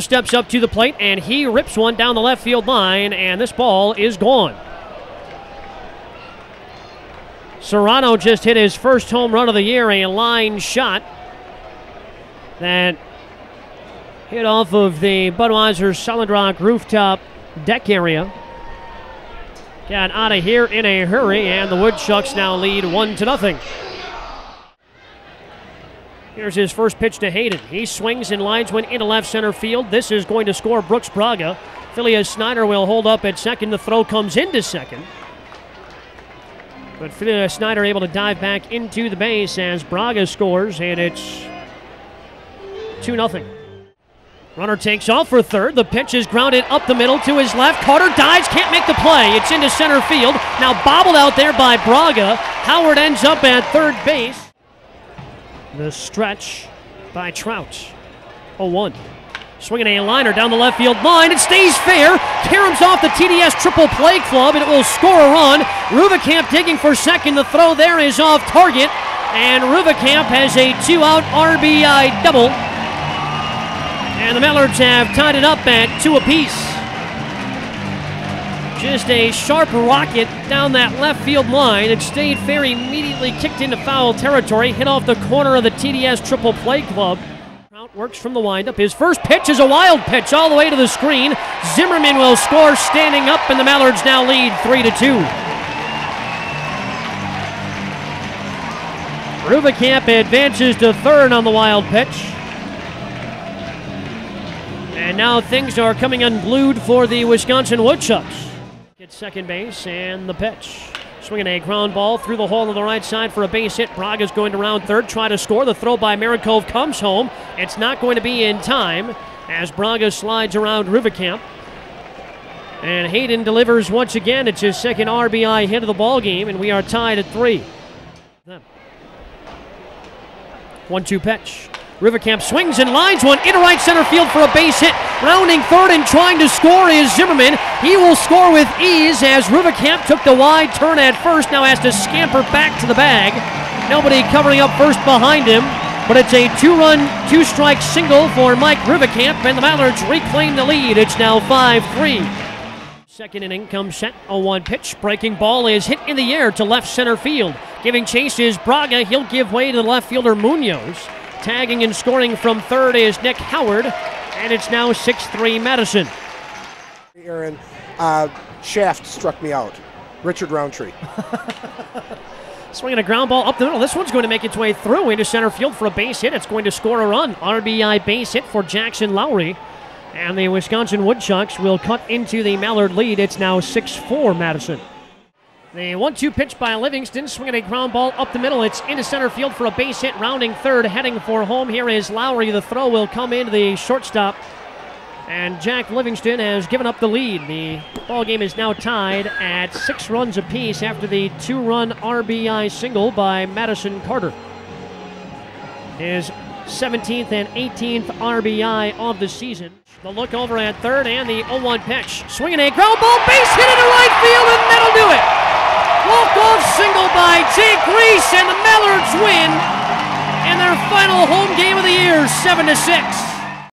steps up to the plate and he rips one down the left field line, and this ball is gone. Serrano just hit his first home run of the year, a line shot that hit off of the Budweiser Solid Rock rooftop deck area. Got out of here in a hurry, and the Woodchucks now lead one to nothing. Here's his first pitch to Hayden. He swings and lines one into left center field. This is going to score Brooks Braga. Phileas Snyder will hold up at second. The throw comes into second. But Phileas uh, Snyder able to dive back into the base as Braga scores, and it's 2 0. Runner takes off for third. The pitch is grounded up the middle to his left. Carter dives, can't make the play. It's into center field. Now bobbled out there by Braga. Howard ends up at third base. The stretch by Trout. 0 1. Swinging a liner down the left field line. It stays fair. Caroms off the TDS triple play club, and it will score a run. Ruvicamp digging for second. The throw there is off target, and Ruvicamp has a two out RBI double. And the Mallards have tied it up at two apiece. Just a sharp rocket down that left field line. It stayed fair, immediately kicked into foul territory, hit off the corner of the TDS triple play club. Trout works from the windup. His first pitch is a wild pitch all the way to the screen. Zimmerman will score standing up, and the Mallards now lead 3 to 2. Ruvicamp advances to third on the wild pitch. And now things are coming unglued for the Wisconsin Woodchucks. At second base and the pitch. Swinging a ground ball through the hole on the right side for a base hit. Braga's going to round third, try to score. The throw by Marikov comes home. It's not going to be in time as Braga slides around Ruvicamp. And Hayden delivers once again. It's his second RBI hit of the ball game, and we are tied at three. One-two pitch. Ruvicamp swings and lines one into right center field for a base hit. Rounding third and trying to score is Zimmerman. He will score with ease as Ruvicamp took the wide turn at first. Now has to scamper back to the bag. Nobody covering up first behind him. But it's a two-run, two-strike single for Mike Ruvicamp, and the Mallards reclaim the lead. It's now 5-3. Second inning comes set. A one pitch. Breaking ball is hit in the air to left center field. Giving chase is Braga. He'll give way to the left fielder Munoz. Tagging and scoring from third is Nick Howard, and it's now 6 3 Madison. Aaron, uh, Shaft struck me out. Richard Roundtree. Swinging a ground ball up the middle. This one's going to make its way through into center field for a base hit. It's going to score a run. RBI base hit for Jackson Lowry. And the Wisconsin Woodchucks will cut into the Mallard lead. It's now 6 4 Madison. The one two pitch by Livingston, swinging a ground ball up the middle. It's into center field for a base hit, rounding third, heading for home. Here is Lowry. The throw will come into the shortstop. And Jack Livingston has given up the lead. The ball game is now tied at six runs apiece after the two run RBI single by Madison Carter. His 17th and 18th RBI of the season. The look over at third and the 0 1 pitch. Swinging a ground ball, base hit into right field, and that'll do it. Walk-off single by Jake Reese, and the Mallards win in their final home game of the year, 7 to 6.